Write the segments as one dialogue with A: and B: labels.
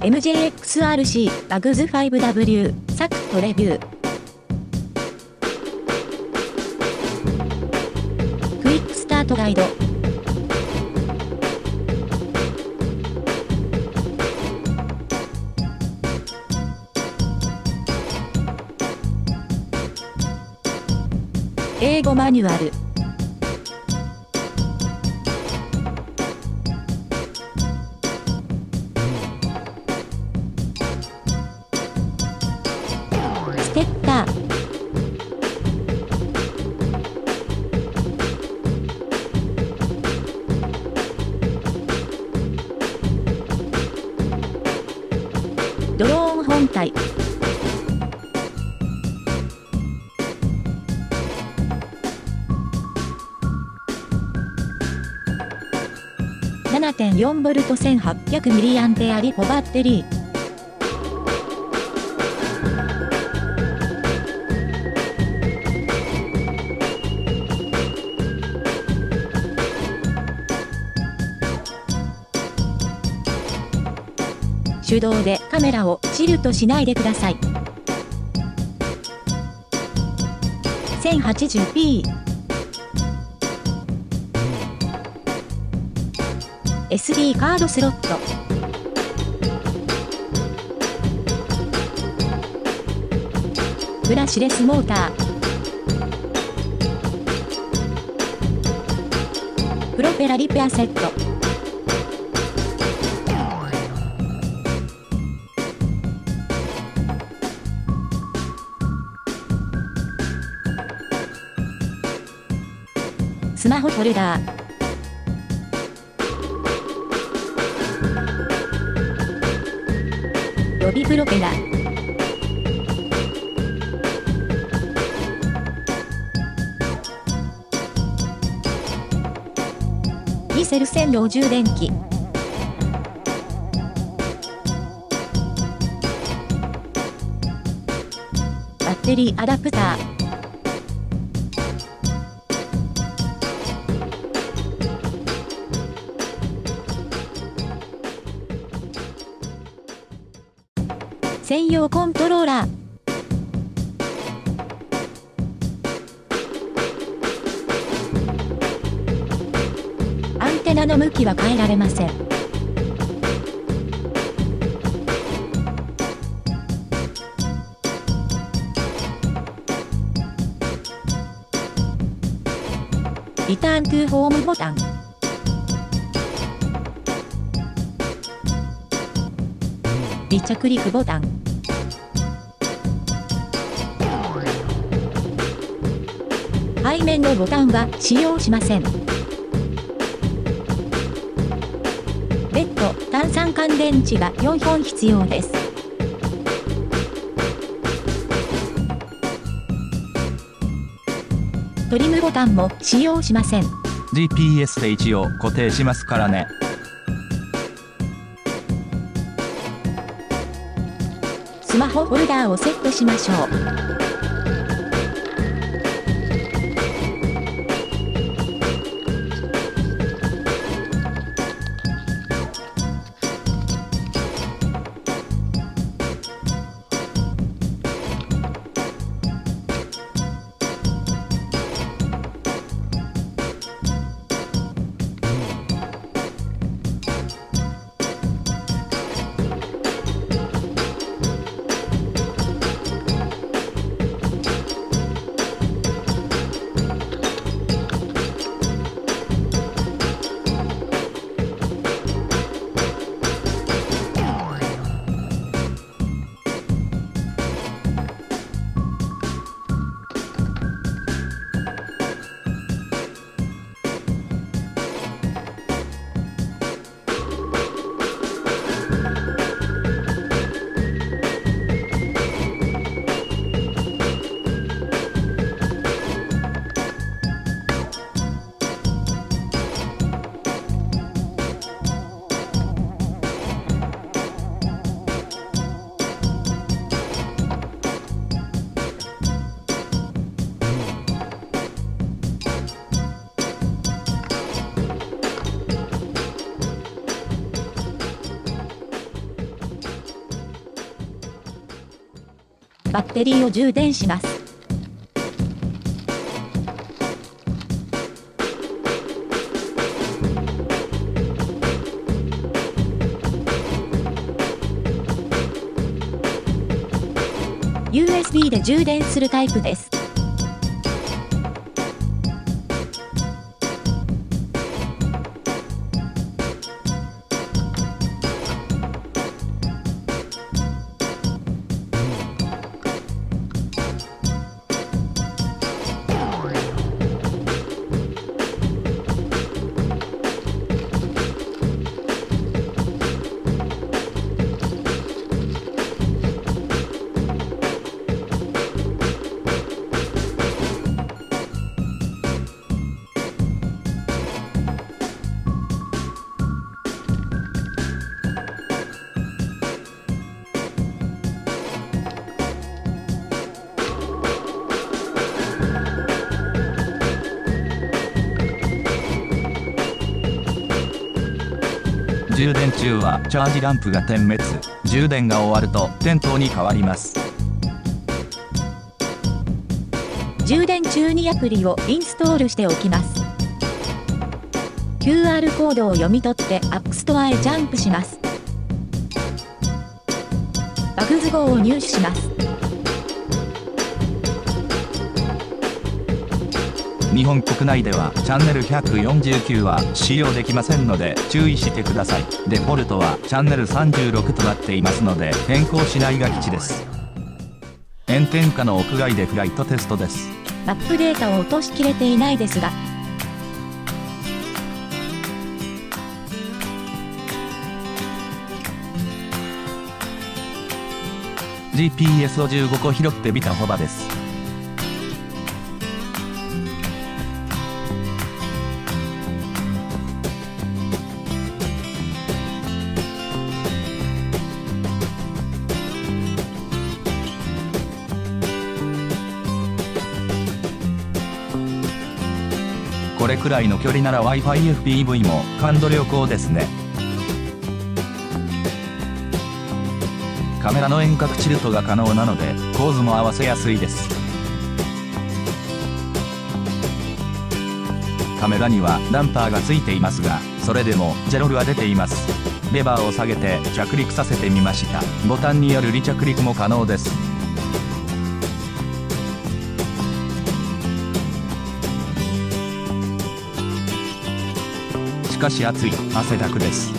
A: MJXRC バグズ 5W サクッとレビュー。クイックスタートガイド。英語マニュアル。ドローン本体。7.4ボルト1800ミリアンペアリポバッテリー。手動でカメラをチルトしないでください。1080p SD カードスロット。ブラシレスモーター。プロペラリペアセット。マホホルダー予備プロペラ。ディセル線路充電器。バッテリーアダプター。専用コントローラー。アンテナの向きは変えられません。リターントゥホームボタン。離着陸ボタン。背面のボタンは使用しません。別途単三乾電池が4本必要です。トリムボタンも使用しません。
B: GPS で一応固定しますからね。
A: スマホホルダーをセットしましょうバッテリーを充電します。USB で充電するタイプです。
B: 充電中はチャージランプが点滅。充電が終わると点灯に変わります。
A: 充電中にアプリをインストールしておきます。QR コードを読み取って App Store へジャンプします。バグズ号を入手します。
B: 日本国内ではチャンネル149は使用できませんので注意してください。デフォルトはチャンネル36となっていますので変更しないが吉です。炎天下の屋外でフライトテストです。
A: マップデータを落としきれていないですが。
B: GPS を15個拾ってみたホバですこれくらいの距離なら Wi-Fi-FPV も感度良好ですね。カメラの遠隔チルトが可能なので構図も合わせやすいです。カメラにはダンパーがついていますがそれでもジェロルは出ています。レバーを下げて着陸させてみました。ボタンによる離着陸も可能です。かし暑い汗だくです。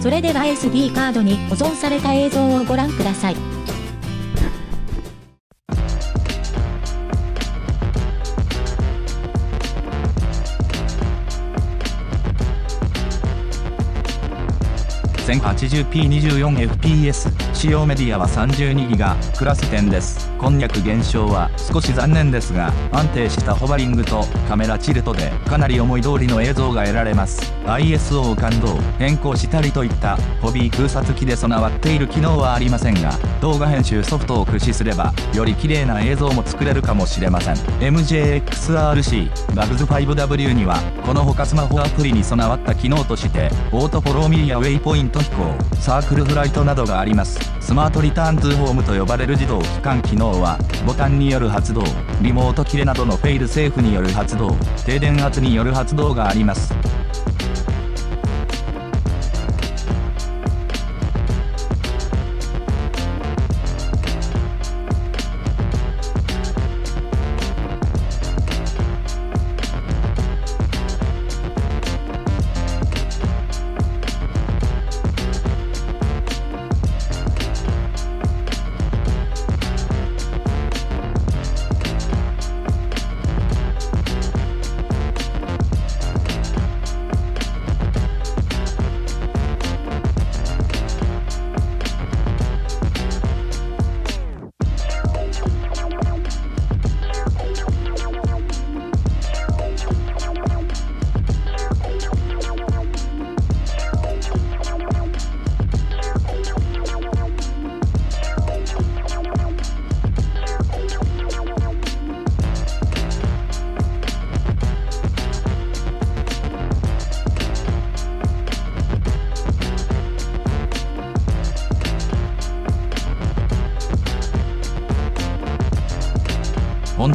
A: それでは SD カードに保存された映像をご覧ください。
B: 1使用メディアは32ギガクラス10です。こんにゃく減少は少し残念ですが安定したホバリングとカメラチルトでかなり思い通りの映像が得られます。ISO を感動変更したりといったホビー空撮機で備わっている機能はありませんが動画編集ソフトを駆使すればより綺麗な映像も作れるかもしれません。MJXRC Bugs5W にはこの他スマホアプリに備わった機能としてオートフォローミーやウェイポイント飛行サークルフライトなどがあります。スマートリターンズホームと呼ばれる自動機関機能はボタンによる発動リモート切れなどのフェイルセーフによる発動停電圧による発動があります。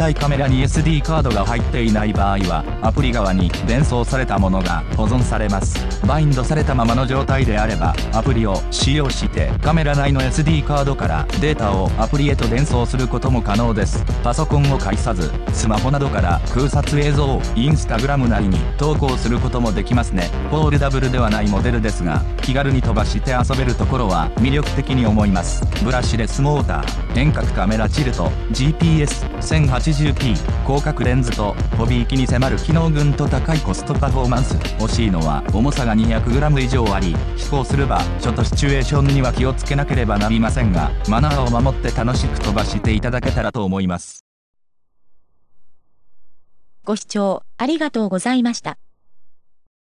B: 体カメラに SD カードが入っていない場合は、アプリ側に伝送されたものが保存されます。バインドされたままの状態であれば、アプリを使用してカメラ内の SD カードからデータをアプリへと伝送することも可能です。パソコンを介さず、スマホなどから空撮映像をインスタグラムなりに投稿することもできますね。フォールダブルではないモデルですが、気軽に飛ばして遊べるところは魅力的に思います。ブラシレスモーター、遠隔カメラチルト、GPS、1080p、広角レンズと、飛び行きに迫る機能群と高いコストパフォーマンス。欲しいのは重さが 200g 以上あり、飛行すればちょっとシチュエーションには気をつけなければなりませんが、マナーを守って楽しく飛ばしていただけたらと思います。
A: ご視聴ありがとうございました。